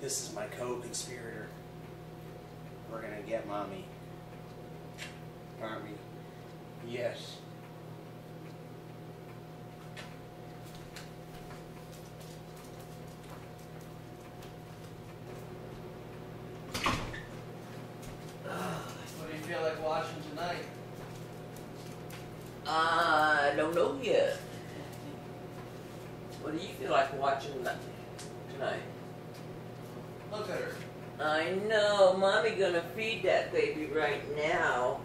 This is my co-conspirator. We're gonna get mommy. Aren't we? Yes. What do you feel like watching tonight? I don't know yet. What do you feel like watching tonight? I know, mommy gonna feed that baby right now.